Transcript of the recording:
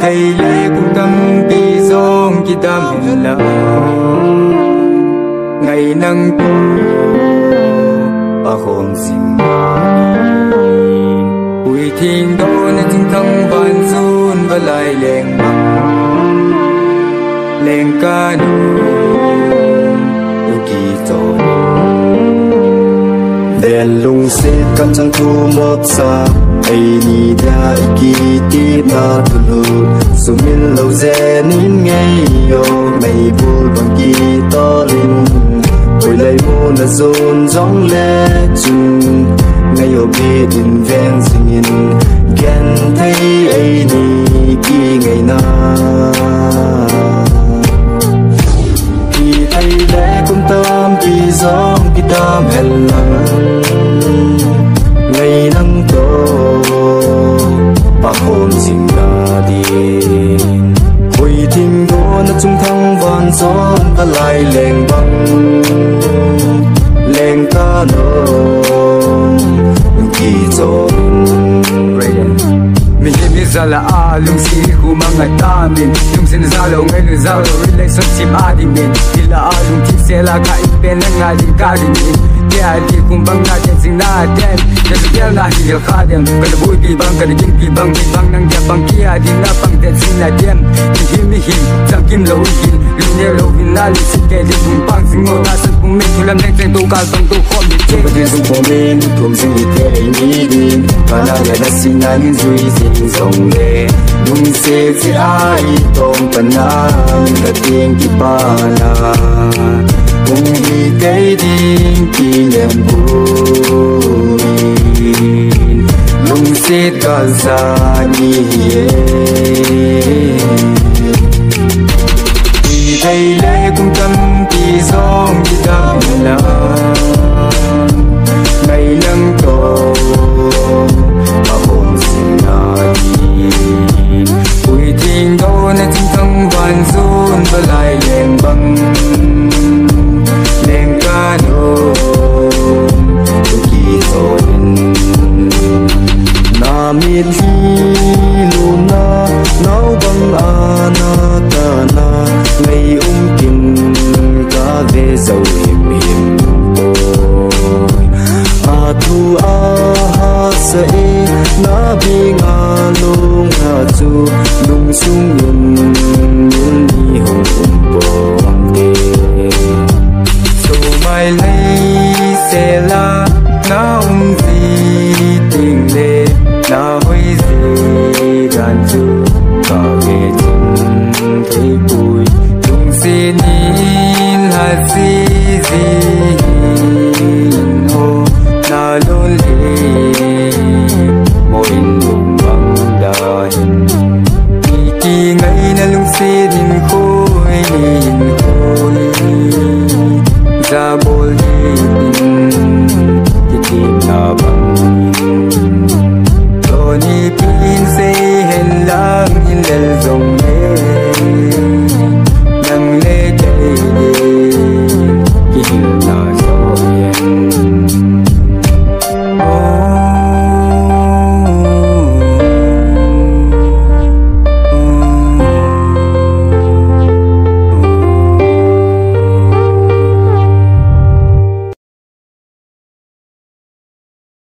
thì thầy lẽ cũng tâm bi dông khi tâm hình ngày nắng tô và hồn xin Ui thiên đô nên chính thăng vạn run và lại lèn bằng. Lèn ca nụ ưu kỳ tổ đèn lung xếp căn trăng thu một xa ni da iki ti na su min lo ze nin ngay yo mây bul bằng ki to lin ôi lấy mu na zon zong le chung ngay yo bi din ven singin gen thấy ai ni ki ngày na ki thấy lẽ cũng tâm ki zong ki tâm hẹn lặng nó trung thăng vạn gió và lại lên băng lên ta nôm kỳ gió lung xin ra lâu ngay lửa ra lâu relationship a đi mình thì là a lung thích sẽ là cái bên là ngài đi ca đi mình dia di kumbang na jen sing na den ya sugel na hi kha dem kan bui ki bang kan kin ki bang ki bang, nang ya bang. Ki a din na bang den sing na dem. Ki hi mi hi chang kim lo hin lu ne mình thì làm li sik tu cả dòng tu khó biết chết san kum me ki lam neng teng tu kal bang tu khom ni che But there's a woman who's in the day needing Para ya na sinan zui sing song le Nung se si ai tong panang Kating ki pana Kung di kay ding kinyam buin lung sit kal sa thầy lẽ cũng tâm kỳ dòng Lung sung से दिन खोए